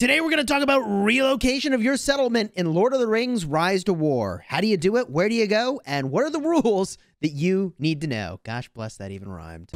Today, we're going to talk about relocation of your settlement in Lord of the Rings Rise to War. How do you do it? Where do you go? And what are the rules that you need to know? Gosh bless, that even rhymed.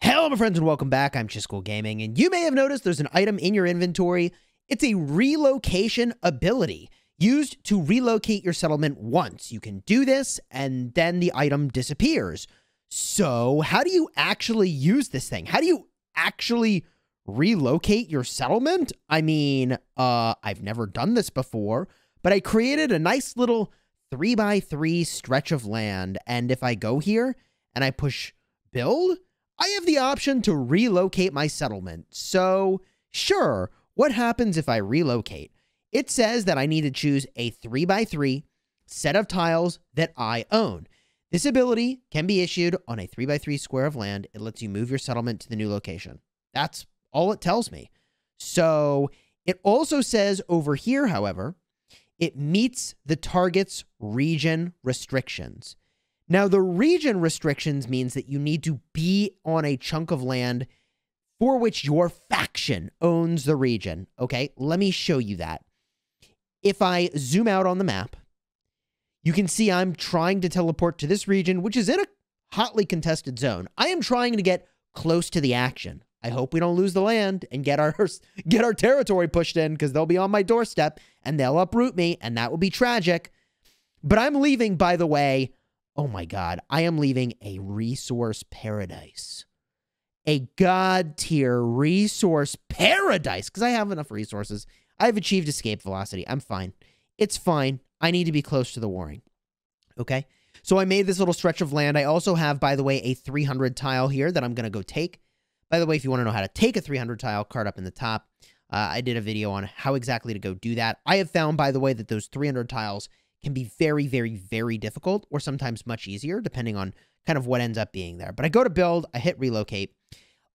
Hello, my friends, and welcome back. I'm Chisgule Gaming, and you may have noticed there's an item in your inventory. It's a relocation ability used to relocate your settlement once. You can do this, and then the item disappears. So, how do you actually use this thing? How do you actually relocate your settlement? I mean, uh, I've never done this before, but I created a nice little three by three stretch of land. And if I go here and I push build, I have the option to relocate my settlement. So, sure, what happens if I relocate? It says that I need to choose a three by three set of tiles that I own. This ability can be issued on a 3x3 square of land. It lets you move your settlement to the new location. That's all it tells me. So it also says over here, however, it meets the target's region restrictions. Now, the region restrictions means that you need to be on a chunk of land for which your faction owns the region. Okay, let me show you that. If I zoom out on the map, you can see I'm trying to teleport to this region, which is in a hotly contested zone. I am trying to get close to the action. I hope we don't lose the land and get our get our territory pushed in because they'll be on my doorstep and they'll uproot me and that will be tragic. But I'm leaving, by the way. Oh my God, I am leaving a resource paradise. A god tier resource paradise because I have enough resources. I've achieved escape velocity. I'm fine. It's fine. I need to be close to the warring. Okay. So I made this little stretch of land. I also have, by the way, a 300 tile here that I'm going to go take. By the way, if you want to know how to take a 300 tile card up in the top, uh, I did a video on how exactly to go do that. I have found, by the way, that those 300 tiles can be very, very, very difficult or sometimes much easier, depending on kind of what ends up being there. But I go to build, I hit relocate.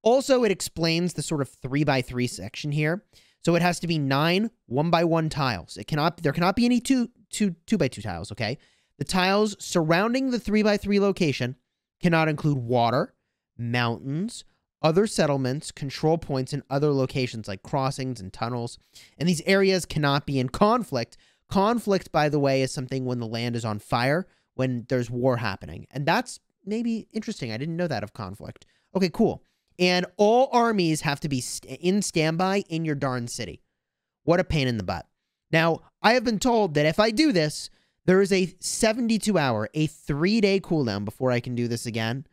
Also, it explains the sort of three by three section here. So it has to be nine one by one tiles. It cannot there cannot be any two two two by two tiles. Okay, the tiles surrounding the three by three location cannot include water, mountains, other settlements, control points, and other locations like crossings and tunnels. And these areas cannot be in conflict. Conflict, by the way, is something when the land is on fire, when there's war happening. And that's maybe interesting. I didn't know that of conflict. Okay, cool and all armies have to be in standby in your darn city. What a pain in the butt. Now, I have been told that if I do this, there is a 72 hour, a three day cooldown before I can do this again.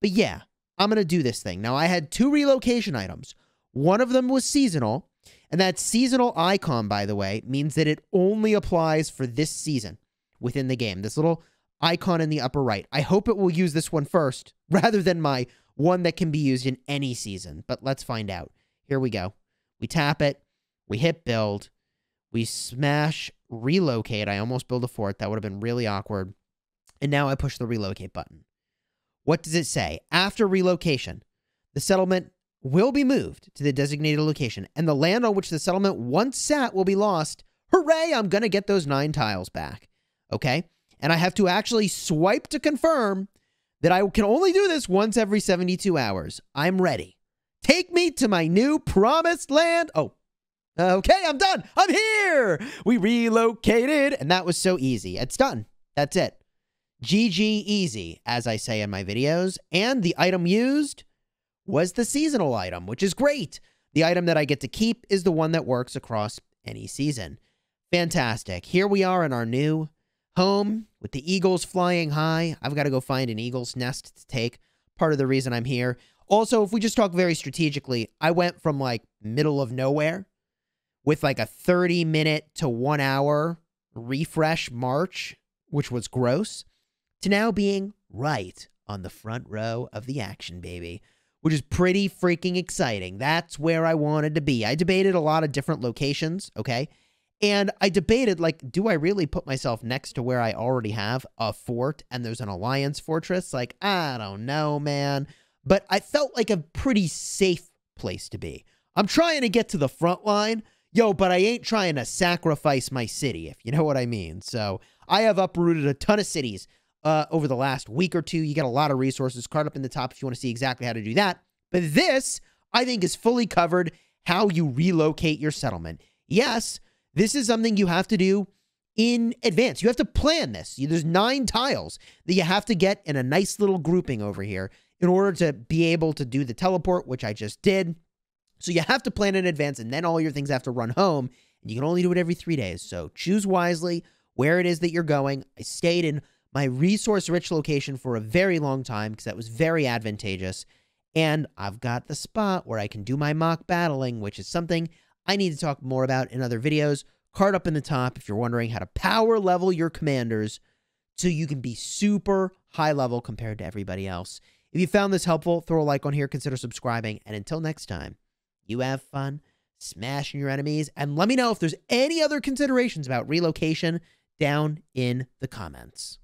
But yeah, I'm going to do this thing. Now, I had two relocation items. One of them was seasonal, and that seasonal icon, by the way, means that it only applies for this season within the game. This little icon in the upper right. I hope it will use this one first rather than my one that can be used in any season. But let's find out. Here we go. We tap it, we hit build, we smash relocate. I almost build a fort. That would have been really awkward. And now I push the relocate button. What does it say? After relocation, the settlement will be moved to the designated location, and the land on which the settlement once sat will be lost. Hooray! I'm going to get those nine tiles back. Okay? And I have to actually swipe to confirm that I can only do this once every 72 hours. I'm ready. Take me to my new promised land. Oh, okay, I'm done. I'm here. We relocated, and that was so easy. It's done. That's it. GG easy, as I say in my videos. And the item used was the seasonal item, which is great. The item that I get to keep is the one that works across any season. Fantastic. Here we are in our new home with the eagles flying high. I've got to go find an eagle's nest to take. Part of the reason I'm here. Also, if we just talk very strategically, I went from like middle of nowhere with like a 30 minute to one hour refresh march, which was gross, to now being right on the front row of the action, baby, which is pretty freaking exciting. That's where I wanted to be. I debated a lot of different locations, okay? And I debated, like, do I really put myself next to where I already have a fort and there's an alliance fortress? Like, I don't know, man. But I felt like a pretty safe place to be. I'm trying to get to the front line, yo, but I ain't trying to sacrifice my city, if you know what I mean. So I have uprooted a ton of cities uh, over the last week or two. You get a lot of resources. Card up in the top if you want to see exactly how to do that. But this, I think, is fully covered how you relocate your settlement. Yes, this is something you have to do in advance. You have to plan this. There's nine tiles that you have to get in a nice little grouping over here in order to be able to do the teleport, which I just did. So you have to plan in advance, and then all your things have to run home, and you can only do it every three days. So choose wisely where it is that you're going. I stayed in my resource rich location for a very long time because that was very advantageous. And I've got the spot where I can do my mock battling, which is something I need to talk more about in other videos. Card up in the top if you're wondering how to power level your commanders so you can be super high level compared to everybody else. If you found this helpful, throw a like on here, consider subscribing, and until next time, you have fun smashing your enemies, and let me know if there's any other considerations about relocation down in the comments.